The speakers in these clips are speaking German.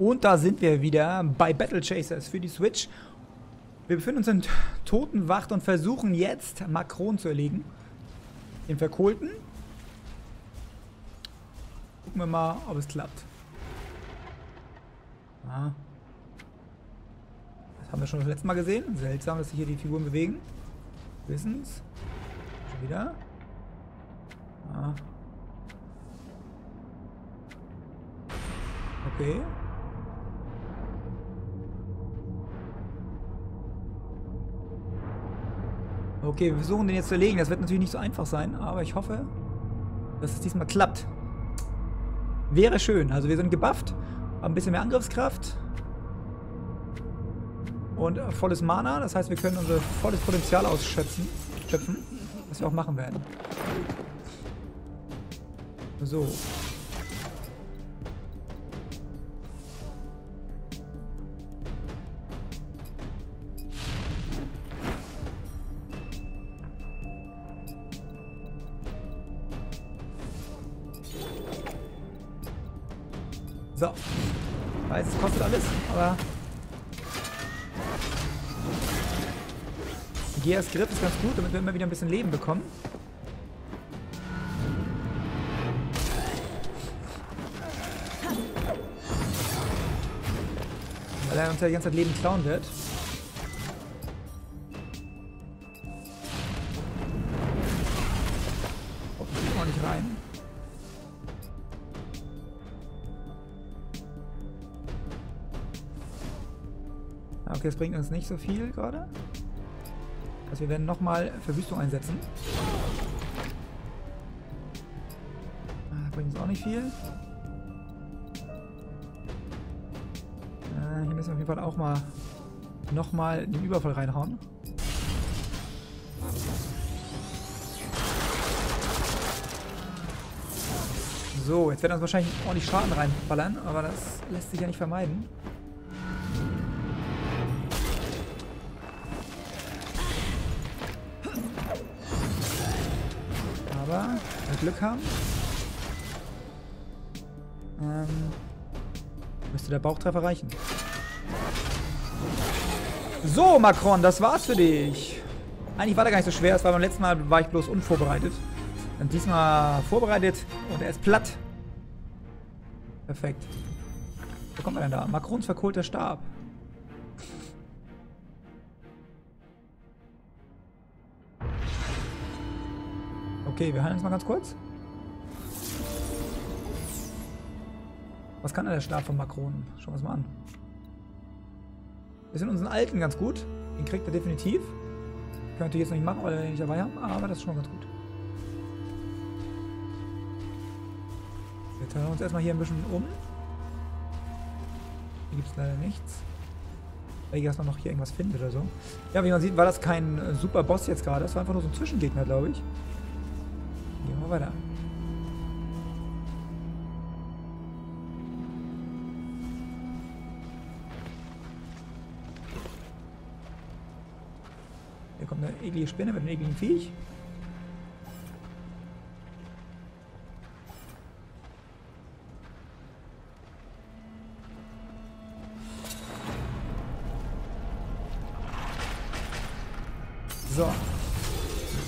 Und da sind wir wieder bei Battle Chasers für die Switch. Wir befinden uns in Totenwacht und versuchen jetzt Macron zu erlegen. Den Verkohlten. Gucken wir mal, ob es klappt. Ah. Das haben wir schon das letzte Mal gesehen. Seltsam, dass sich hier die Figuren bewegen. Wissens. Schon wieder. Ah. Okay. Okay, wir versuchen den jetzt zu erlegen. Das wird natürlich nicht so einfach sein, aber ich hoffe, dass es diesmal klappt. Wäre schön. Also wir sind gebufft, haben ein bisschen mehr Angriffskraft und volles Mana. Das heißt, wir können unser volles Potenzial ausschöpfen, schöpfen, was wir auch machen werden. So. Gut, damit wir immer wieder ein bisschen Leben bekommen. Weil er uns ja die ganze Zeit Leben klauen wird. Auch nicht rein. Okay, das bringt uns nicht so viel gerade. Also wir werden nochmal Verwüstung einsetzen. Ah, bringt uns auch nicht viel. Äh, hier müssen wir auf jeden Fall auch mal nochmal den Überfall reinhauen. So, jetzt werden uns wahrscheinlich ordentlich Schaden reinballern, aber das lässt sich ja nicht vermeiden. Glück haben, ähm, müsste der Bauchtreffer reichen. So, Macron, das war's für dich. Eigentlich war der gar nicht so schwer. Es war beim letzten Mal war ich bloß unvorbereitet. Dann diesmal vorbereitet und er ist platt. Perfekt. Wo kommt er denn da? Macrons verkohlter Stab. Okay, wir heilen uns mal ganz kurz. Was kann denn der Stab von Macron? Schauen wir uns mal an. Wir sind unseren alten ganz gut. Den kriegt er definitiv. Könnte ich jetzt noch nicht machen, weil wir nicht dabei haben, aber das ist schon ganz gut. Wir uns erstmal hier ein bisschen um. Hier gibt es leider nichts. Weil ich erstmal noch hier irgendwas finde oder so. Ja, wie man sieht, war das kein super Boss jetzt gerade. Das war einfach nur so ein Zwischengegner, glaube ich. Weiter. Hier kommt eine eklige Spinne mit einem ekligen Viech. So.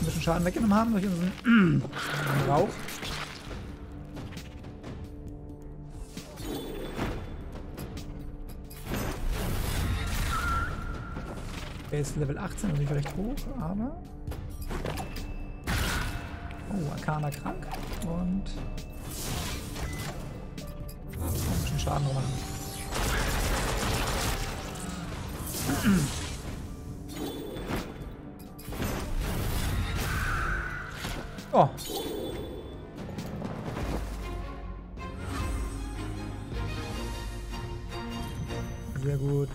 Ein bisschen Schaden weggenommen haben durch unseren Rauch. Er ist Level 18 und nicht recht hoch, aber... Oh, Arcana krank. Und... Ein bisschen Schaden machen. Oh. Sehr gut.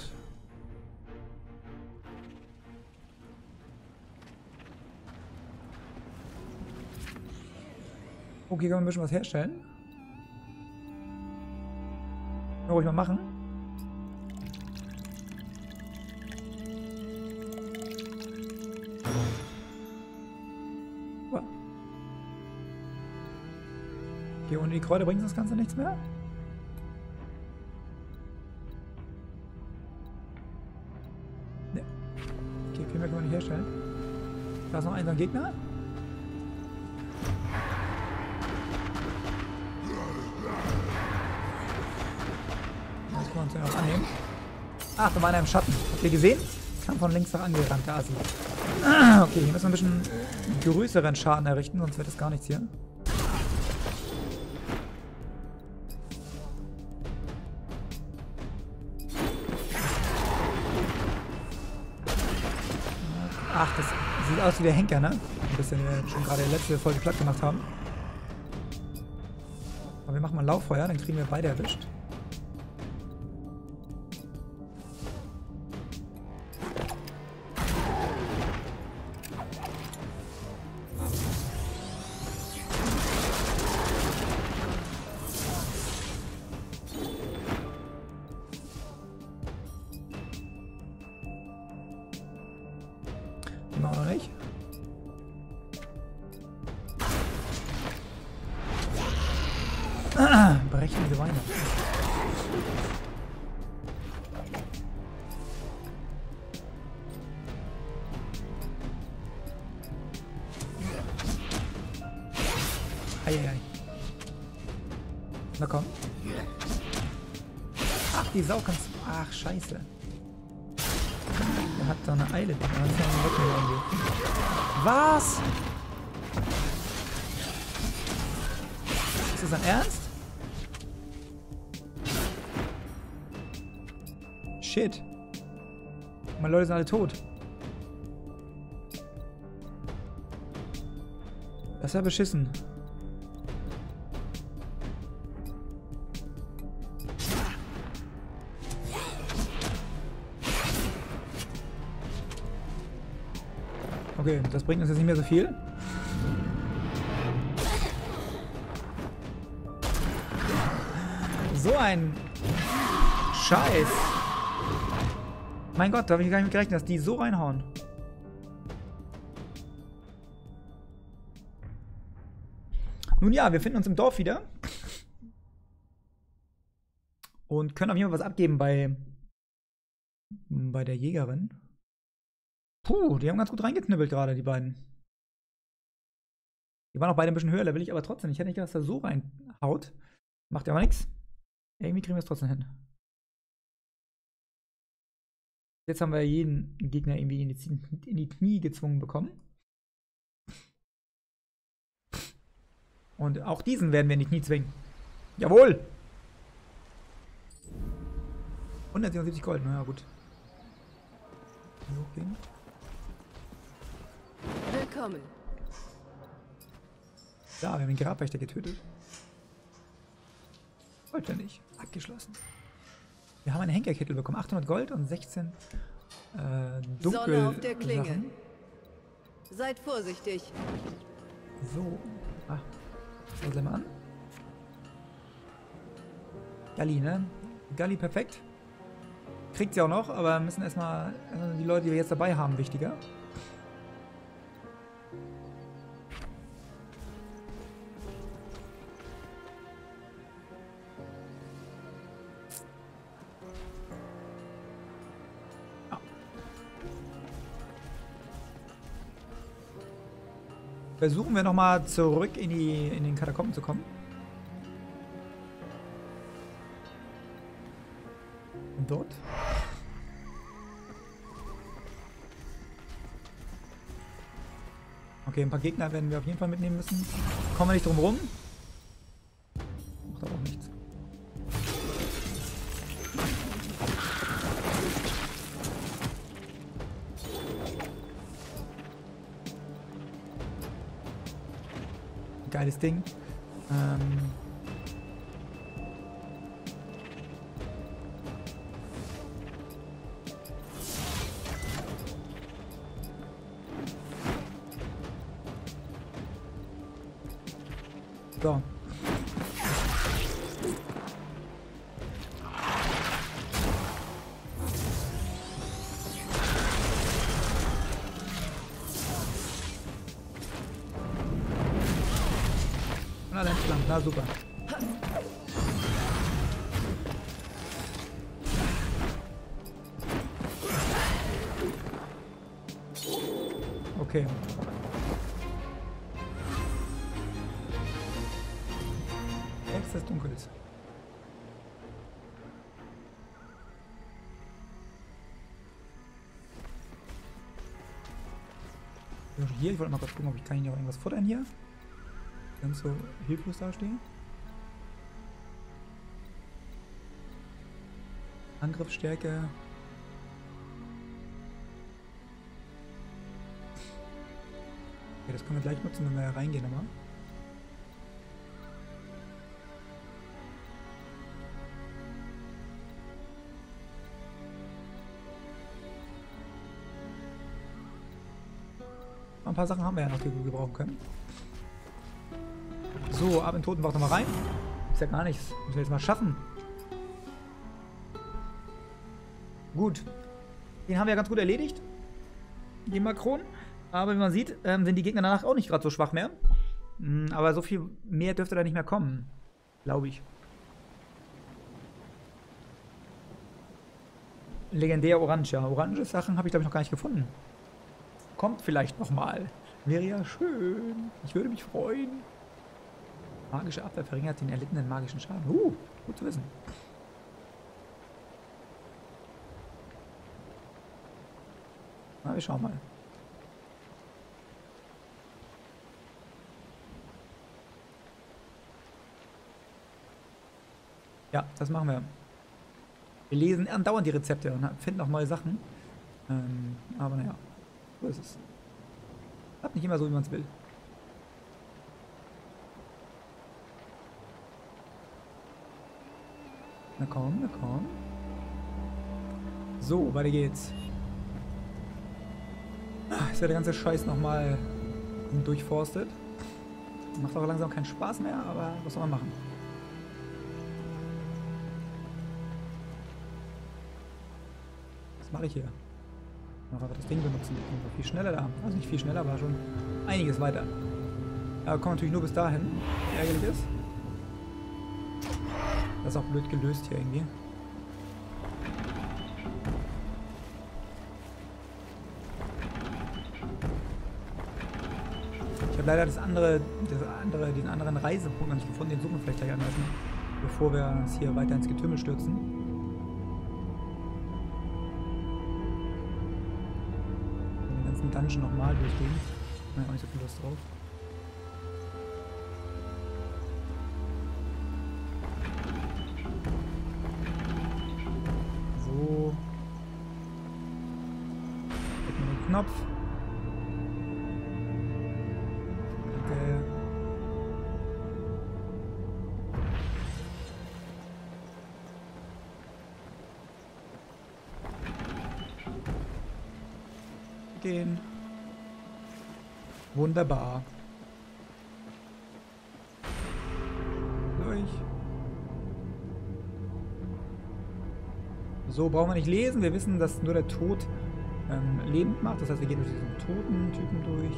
Okay, können wir ein bisschen was herstellen? Kann ruhig mal machen. die Kräuter bringen das Ganze nichts mehr? Ne. Okay, viel mehr können wir nicht herstellen. Da ist noch ein Gegner. Das können wir uns ja noch annehmen. Ach, da war einer im Schatten. Habt ihr gesehen? Kam von links nach angerannt, der Assi. Ah, okay, hier müssen wir ein bisschen größeren Schaden errichten, sonst wird das gar nichts hier. Ach, das sieht aus wie der Henker, ne? Ein bisschen, wir schon gerade letzte Folge platt gemacht haben. Aber wir machen mal Lauffeuer, dann kriegen wir beide erwischt. Immer noch nicht. Ah, brechende Geweine. Eieiei. Na komm. Ach, die Sau kannst du... Ach, scheiße. Da eine Eile. Was? Ist das dein Ernst? Shit. Meine Leute sind alle tot. Das ist ja beschissen. Okay, das bringt uns jetzt nicht mehr so viel. So ein Scheiß. Mein Gott, da habe ich gar nicht mit gerechnet, dass die so reinhauen. Nun ja, wir finden uns im Dorf wieder. Und können auf jeden Fall was abgeben bei, bei der Jägerin. Puh, die haben ganz gut reingeknüppelt gerade, die beiden. Die waren auch beide ein bisschen höher levelig, aber trotzdem, ich hätte nicht gedacht, dass er so reinhaut. Macht ja aber nichts. Irgendwie kriegen wir es trotzdem hin. Jetzt haben wir jeden Gegner irgendwie in die, in die Knie gezwungen bekommen. Und auch diesen werden wir in die Knie zwingen. Jawohl! 177 Gold, naja gut. Hochgehen. Willkommen. Ja, wir haben den Grabwächter getötet. Vollständig. Abgeschlossen. Wir haben einen Henkerkittel bekommen. 800 Gold und 16 äh, Dunkel Sonne auf der Klinge. Sachen. Seid vorsichtig. So. Ah. Schau gleich mal an. Galli, ne? Galli perfekt. Kriegt sie auch noch, aber müssen erstmal die Leute, die wir jetzt dabei haben, wichtiger. Versuchen wir nochmal zurück in, die, in den Katakomben zu kommen. Und dort? Okay, ein paar Gegner werden wir auf jeden Fall mitnehmen müssen. Kommen wir nicht drum rum. Geiles Ding. Ähm um, Na super. Okay. Hex des Dunkels. Hier, ich wollte mal kurz gucken, ob ich kann hier noch irgendwas futtern hier. Ganz so hilflos dastehen. Angriffsstärke. Okay, das können wir gleich nutzen, wenn wir reingehen nochmal. Ein paar Sachen haben wir ja noch, die wir gebrauchen können. So, ab in Totenbach nochmal rein. Ist ja gar nichts. Müssen wir jetzt mal schaffen. Gut. Den haben wir ja ganz gut erledigt. Den Makron. Aber wie man sieht, ähm, sind die Gegner danach auch nicht gerade so schwach mehr. Mhm, aber so viel mehr dürfte da nicht mehr kommen. Glaube ich. Legendär Orange, ja. Orange Sachen habe ich, glaube ich, noch gar nicht gefunden. Kommt vielleicht nochmal. Wäre ja schön. Ich würde mich freuen. Magische Abwehr verringert den erlittenen magischen Schaden. Uh, gut zu wissen. Na, wir schauen mal. Ja, das machen wir. Wir lesen andauernd die Rezepte und finden auch neue Sachen. Ähm, aber naja, so ist es. Klappt nicht immer so, wie man es will. Na komm, na komm. So, weiter geht's. Ist ja der ganze Scheiß nochmal durchforstet. Macht auch langsam keinen Spaß mehr, aber was soll man machen? Was mache ich hier? Noch einfach das Ding benutzen. Ich viel schneller da. Also nicht viel schneller, aber schon einiges weiter. Aber kommt natürlich nur bis dahin. Ärgerlich ist. Das ist auch blöd gelöst hier irgendwie. Ich habe leider das andere, das andere, den anderen Reisepunkt nicht gefunden. Den suchen wir vielleicht gleich anlassen, bevor wir uns hier weiter ins Getümmel stürzen. Den ganzen Dungeon nochmal durchgehen. Ich habe auch nicht so viel Lust drauf. Knopf. Okay. Gehen. Wunderbar. Durch. So, brauchen wir nicht lesen. Wir wissen, dass nur der Tod ähm, lebend macht. Das heißt, wir gehen durch diesen toten Typen durch.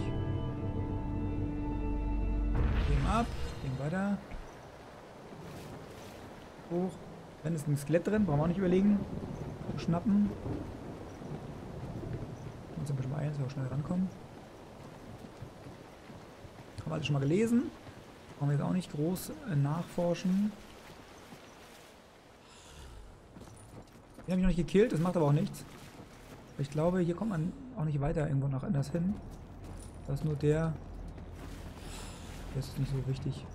Gehen ab, gehen weiter. Hoch. Wenn ist ein Skelett drin, brauchen wir auch nicht überlegen. Schnappen. Uns ein bisschen beeilen, dass wir auch schnell rankommen. Haben wir alles schon mal gelesen. Brauchen wir jetzt auch nicht groß äh, nachforschen. Den habe ich noch nicht gekillt, das macht aber auch nichts. Ich glaube, hier kommt man auch nicht weiter irgendwo noch anders hin. Das ist nur der. Der ist nicht so wichtig.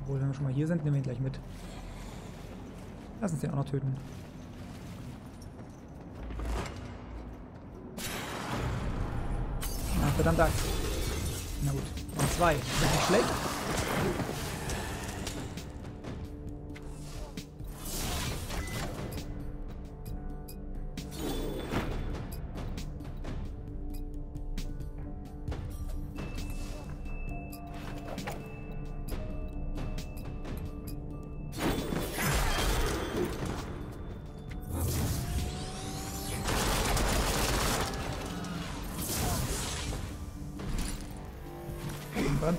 Obwohl, wenn wir schon mal hier sind, nehmen wir ihn gleich mit. Lass uns den auch noch töten. Na, verdammt Axt. Na gut. Und zwei. Das ist nicht schlecht.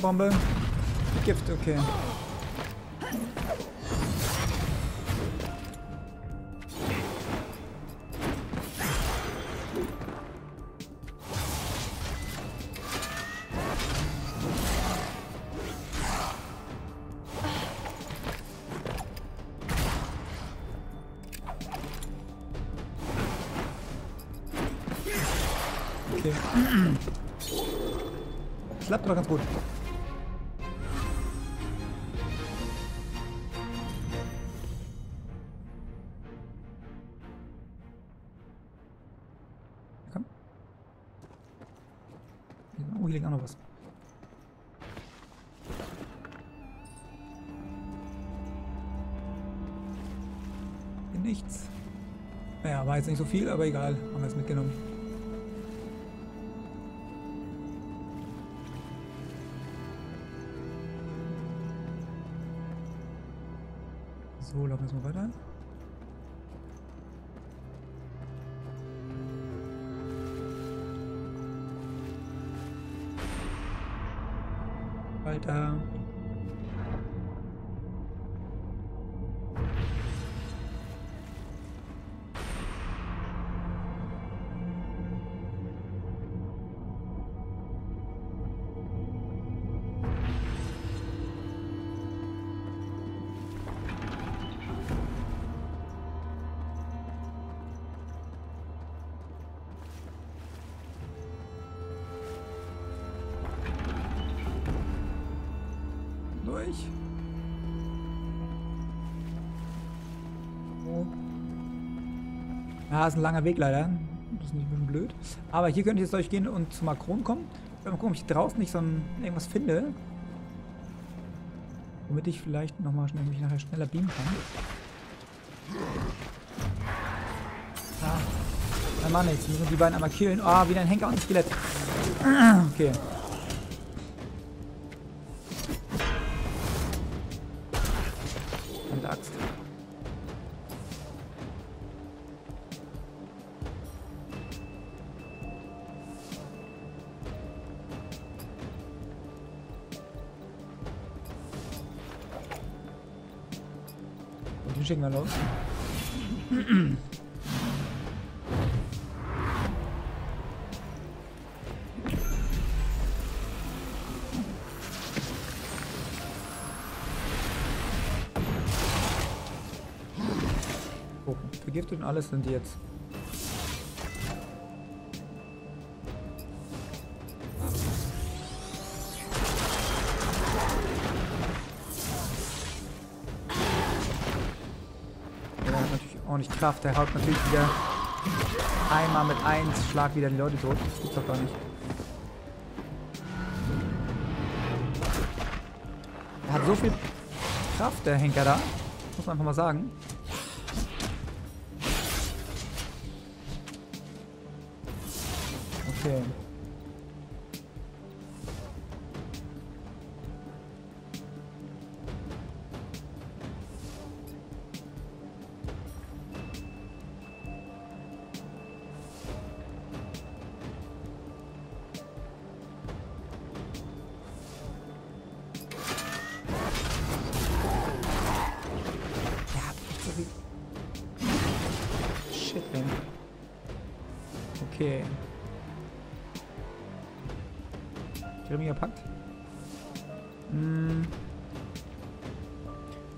Bombe. Gift, okay. Okay. Klappt aber ganz gut. Jetzt nicht so viel, aber egal. Haben wir es mitgenommen. So, laufen wir mal weiter. Weiter. Ist ein langer Weg leider. Das ist ein bisschen blöd. Aber hier könnte ich jetzt durchgehen und zu Macron kommen. Ich mal gucken, ob ich draußen nicht so ein, irgendwas finde. Womit ich vielleicht nochmal schnell, mich nachher schneller beamen kann. Ah. Na Mann, jetzt müssen die beiden einmal killen. Ah, oh, wieder ein Henker und ein Skelett. Okay. Gucken. Vergiftet und alles sind jetzt. Der hat natürlich auch nicht Kraft. Der haut natürlich wieder einmal mit 1 Schlag wieder die Leute tot. Das gibt's doch gar nicht. Er hat so viel Kraft, der Henker da. Muss man einfach mal sagen. Okay. Der hat echt so viel. Shit, ey. Okay. Grimmiger Pakt. Hm.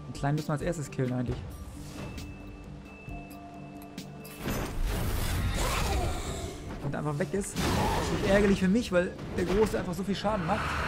Den Kleinen müssen wir als erstes killen eigentlich. Und einfach weg ist. Das ist ärgerlich für mich, weil der Große einfach so viel Schaden macht.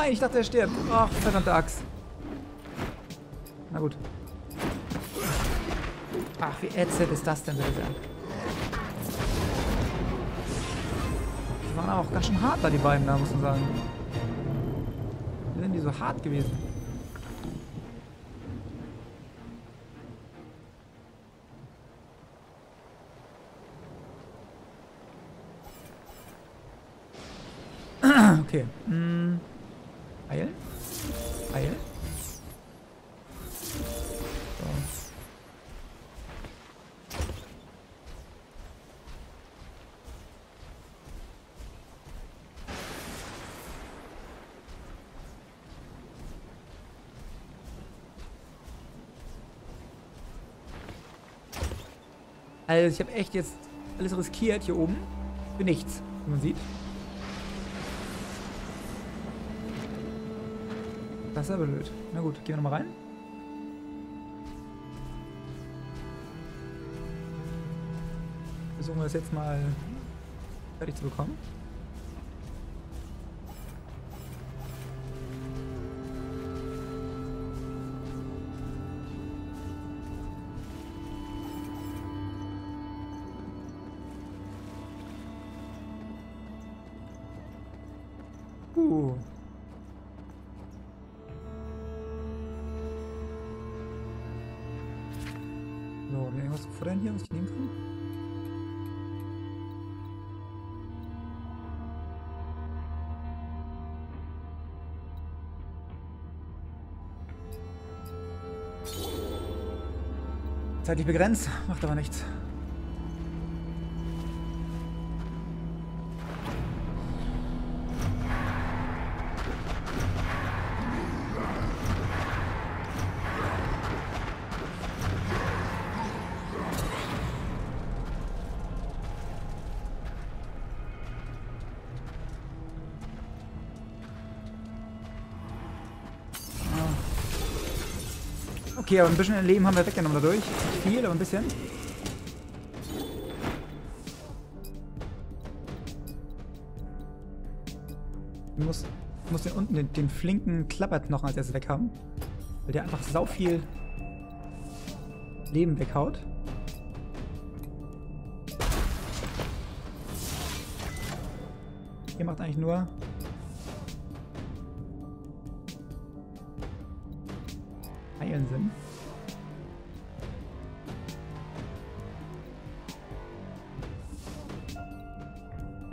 Nein, ich dachte, er stirbt. Ach, verdammte Axt. Na gut. Ach, wie ätzend ist das denn bitte sehr? Die waren auch ganz schön hart da, die beiden da, muss man sagen. Wie sind die so hart gewesen? Okay. Hm. Heil. Heil. So. Also ich habe echt jetzt alles riskiert hier oben. Für nichts, wie man sieht. Das ist aber blöd. Na gut, gehen wir nochmal rein. Versuchen wir das jetzt mal fertig zu bekommen. Zeitlich begrenzt, macht aber nichts. Okay, aber ein bisschen Leben haben wir weggenommen dadurch. Nicht viel, aber ein bisschen. Ich muss, ich muss den unten, den, den flinken Klapperknochen als erstes weg haben. Weil der einfach sau viel Leben weghaut. Hier macht eigentlich nur Heilen Sinn.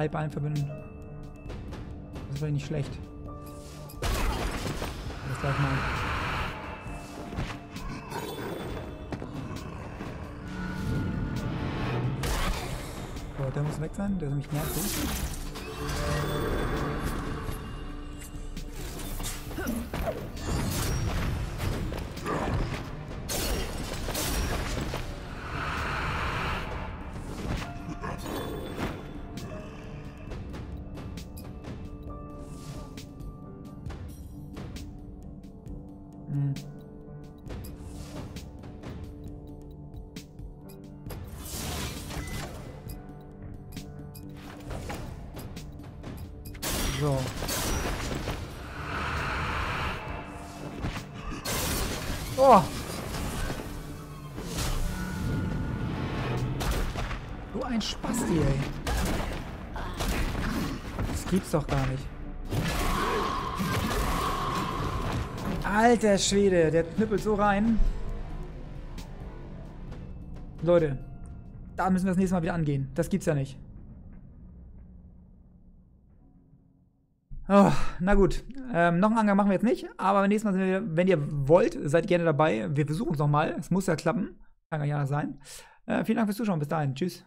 Halbbein verbinden. Das vielleicht nicht schlecht. Das gleich mal. So, der muss weg sein, der ist nämlich nervig. So. Oh! So ein Spasti, ey. Das gibt's doch gar nicht. Alter Schwede, der knüppelt so rein. Leute, da müssen wir das nächste Mal wieder angehen. Das gibt's ja nicht. Oh, na gut, ähm, noch einen Angang machen wir jetzt nicht, aber beim nächsten Mal, wir, wenn ihr wollt, seid gerne dabei. Wir versuchen es nochmal. Es muss ja klappen. Kann ja sein. Äh, vielen Dank fürs Zuschauen. Bis dahin. Tschüss.